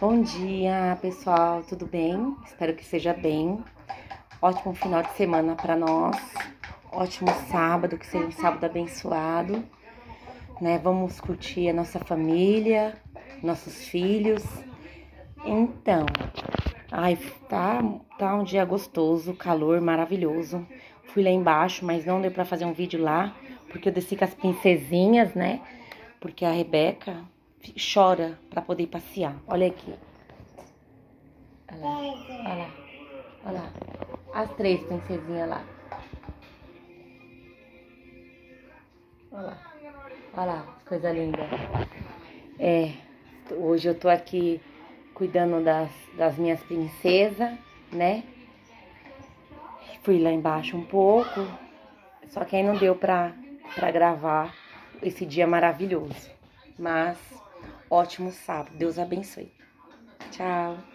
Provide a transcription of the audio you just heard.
Bom dia, pessoal, tudo bem? Espero que seja bem. Ótimo final de semana para nós. Ótimo sábado, que seja um sábado abençoado. Né? Vamos curtir a nossa família, nossos filhos. Então, ai, tá, tá um dia gostoso, calor maravilhoso. Fui lá embaixo, mas não deu para fazer um vídeo lá, porque eu desci com as princesinhas, né? Porque a Rebeca chora para poder passear. Olha aqui. Olha lá. Olha lá. Olha lá. As três princesinhas lá. Olha lá. Olha lá, coisa linda. É, hoje eu tô aqui cuidando das, das minhas princesas, né? Fui lá embaixo um pouco, só que aí não deu pra, pra gravar esse dia maravilhoso. Mas ótimo sábado. Deus abençoe. Tchau.